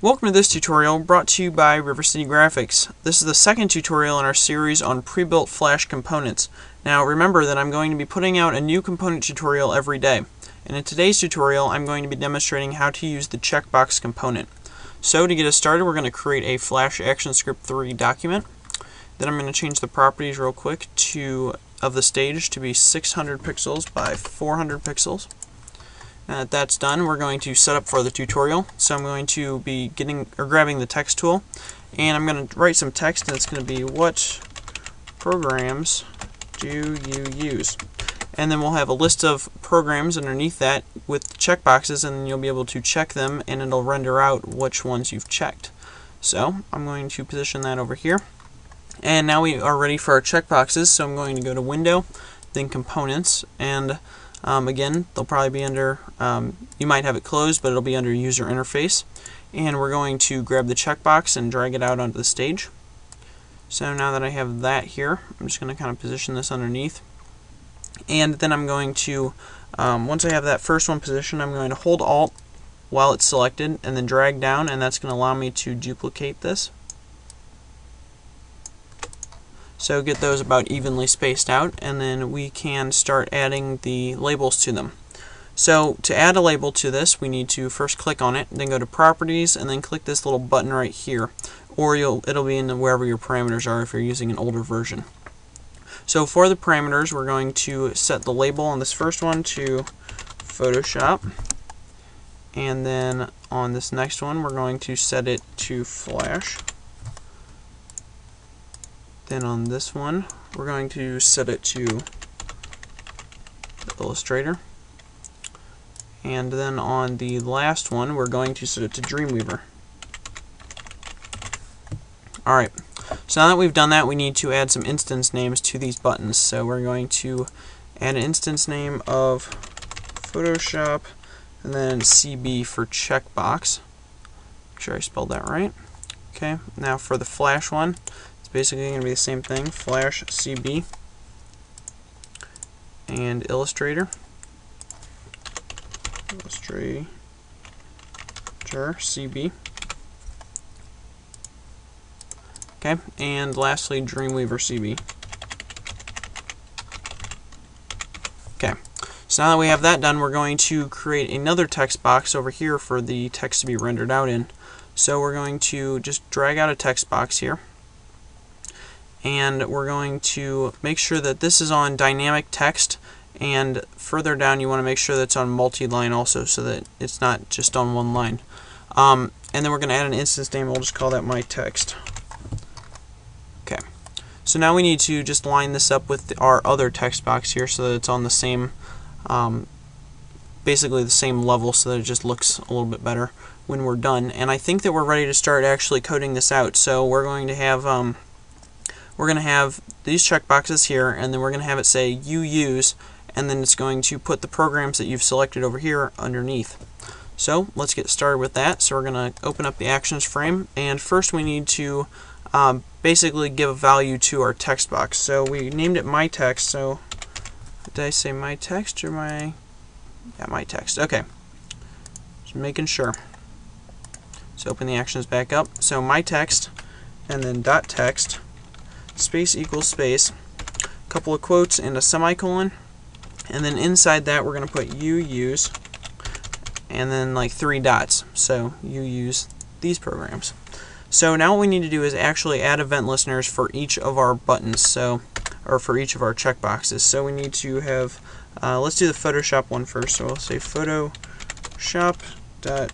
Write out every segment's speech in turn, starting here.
Welcome to this tutorial brought to you by River City Graphix. This is the second tutorial in our series on pre-built Flash components. Now remember that I'm going to be putting out a new component tutorial every day. And in today's tutorial I'm going to be demonstrating how to use the checkbox component. So to get us started we're going to create a Flash ActionScript 3 document. Then I'm going to change the properties real quick to of the stage to be 600 pixels by 400 pixels. Now that that's done, we're going to set up for the tutorial. So I'm going to be getting or grabbing the text tool, and I'm going to write some text, and it's going to be what programs do you use? And then we'll have a list of programs underneath that with checkboxes, and you'll be able to check them, and it'll render out which ones you've checked. So I'm going to position that over here. And now we are ready for our checkboxes, so I'm going to go to Window, then Components, and um, again, they'll probably be under, um, you might have it closed, but it'll be under User Interface. And we're going to grab the checkbox and drag it out onto the stage. So now that I have that here, I'm just going to kind of position this underneath. And then I'm going to, um, once I have that first one positioned, I'm going to hold Alt while it's selected and then drag down, and that's going to allow me to duplicate this. So get those about evenly spaced out and then we can start adding the labels to them. So to add a label to this we need to first click on it, then go to properties and then click this little button right here or it'll be in wherever your parameters are if you're using an older version. So for the parameters we're going to set the label on this first one to Photoshop and then on this next one we're going to set it to Flash. Then on this one, we're going to set it to Illustrator. And then on the last one, we're going to set it to Dreamweaver. Alright, so now that we've done that, we need to add some instance names to these buttons. So we're going to add an instance name of Photoshop, and then CB for checkbox. Make sure I spelled that right. Okay, now for the flash one, it's basically going to be the same thing, Flash CB and Illustrator. Illustrator CB. Okay, and lastly Dreamweaver CB. Okay, so now that we have that done, we're going to create another text box over here for the text to be rendered out in. So we're going to just drag out a text box here and we're going to make sure that this is on dynamic text. And further down you want to make sure that it's on multi-line also so that it's not just on one line. Um, and then we're going to add an instance name we'll just call that my text. Okay. So now we need to just line this up with our other text box here so that it's on the same um, basically the same level so that it just looks a little bit better when we're done. And I think that we're ready to start actually coding this out. So we're going to have um, we're going to have these checkboxes here, and then we're going to have it say you use, and then it's going to put the programs that you've selected over here underneath. So let's get started with that. So we're going to open up the actions frame, and first we need to um, basically give a value to our text box. So we named it my text. So did I say my text or my yeah my text? Okay, just making sure. So open the actions back up. So my text, and then dot text space equals space, a couple of quotes and a semicolon, and then inside that we're going to put you use, and then like three dots. So you use these programs. So now what we need to do is actually add event listeners for each of our buttons, so or for each of our checkboxes. So we need to have, uh, let's do the Photoshop one first. So we'll say Photoshop dot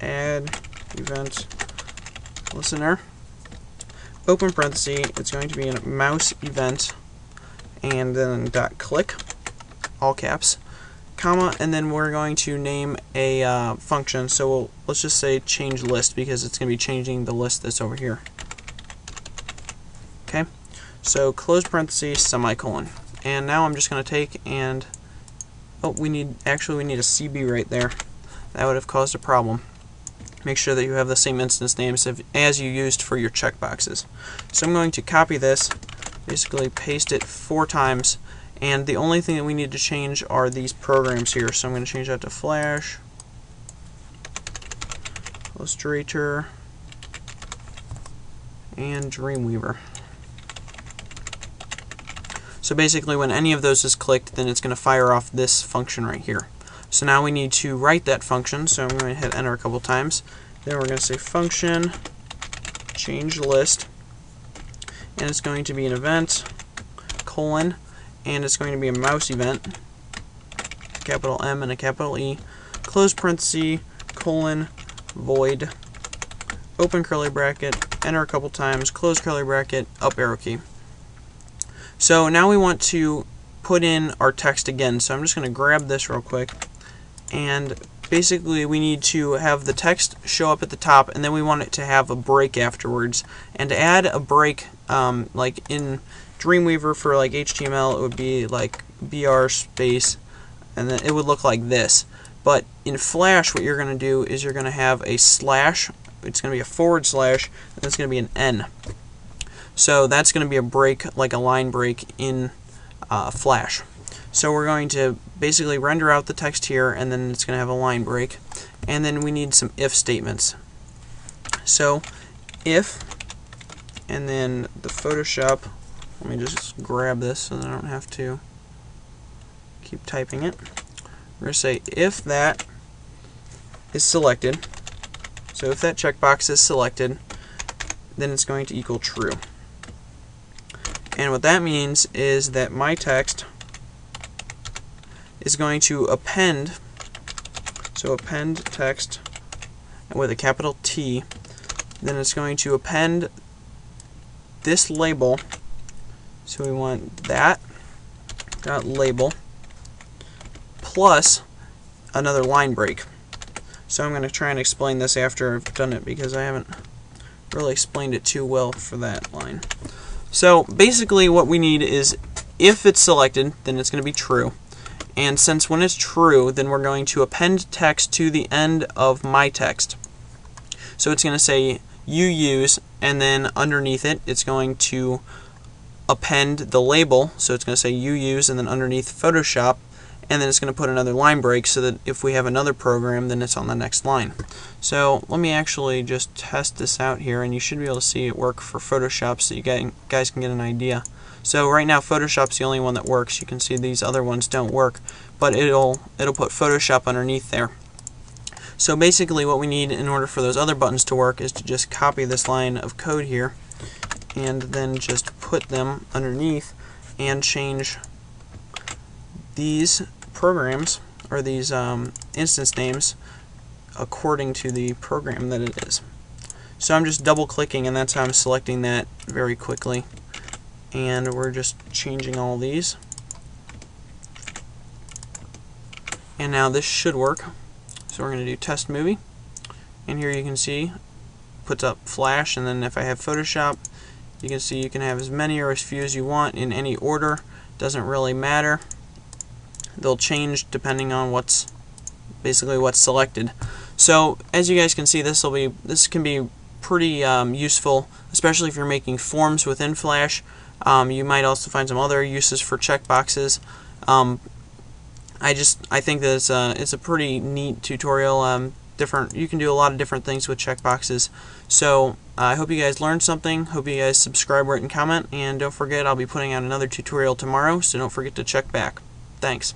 add event listener open parenthesis, it's going to be a mouse event, and then dot click, all caps, comma, and then we're going to name a uh, function. So we'll, let's just say change list because it's going to be changing the list that's over here. Okay, so close parenthesis, semicolon, and now I'm just going to take and oh, we need actually we need a CB right there. That would have caused a problem make sure that you have the same instance names as you used for your checkboxes. So I'm going to copy this, basically paste it four times, and the only thing that we need to change are these programs here. So I'm going to change that to Flash, Illustrator, and Dreamweaver. So basically when any of those is clicked, then it's going to fire off this function right here. So now we need to write that function, so I'm going to hit enter a couple times. Then we're going to say function change list, and it's going to be an event, colon, and it's going to be a mouse event, capital M and a capital E, close parenthesis, colon, void, open curly bracket, enter a couple times, close curly bracket, up arrow key. So now we want to put in our text again. So I'm just going to grab this real quick and basically we need to have the text show up at the top and then we want it to have a break afterwards. And to add a break um, like in Dreamweaver for like HTML it would be like br space and then it would look like this. But in Flash what you're going to do is you're going to have a slash it's going to be a forward slash and it's going to be an N. So that's going to be a break like a line break in uh, Flash so we're going to basically render out the text here and then it's going to have a line break and then we need some if statements. So if and then the Photoshop let me just grab this so that I don't have to keep typing it. We're going to say if that is selected so if that checkbox is selected then it's going to equal true. And what that means is that my text is going to append, so append text with a capital T, then it's going to append this label, so we want that dot label plus another line break. So I'm going to try and explain this after I've done it because I haven't really explained it too well for that line. So basically what we need is if it's selected, then it's going to be true. And since when it's true, then we're going to append text to the end of my text. So it's going to say you use, and then underneath it, it's going to append the label. So it's going to say you use, and then underneath Photoshop, and then it's going to put another line break so that if we have another program, then it's on the next line. So let me actually just test this out here, and you should be able to see it work for Photoshop so you guys can get an idea. So right now Photoshop's the only one that works. You can see these other ones don't work, but it'll it'll put Photoshop underneath there. So basically what we need in order for those other buttons to work is to just copy this line of code here and then just put them underneath and change these programs or these um, instance names according to the program that it is. So I'm just double clicking and that's how I'm selecting that very quickly. And we're just changing all these. And now this should work. So we're going to do test movie. And here you can see puts up flash and then if I have Photoshop you can see you can have as many or as few as you want in any order. Doesn't really matter they'll change depending on what's basically what's selected so as you guys can see this will be this can be pretty um, useful especially if you're making forms within Flash um, you might also find some other uses for checkboxes. Um, I just I think that it's a, it's a pretty neat tutorial. Um, different you can do a lot of different things with checkboxes. So uh, I hope you guys learned something. Hope you guys subscribe, rate, and comment. And don't forget I'll be putting out another tutorial tomorrow. So don't forget to check back. Thanks.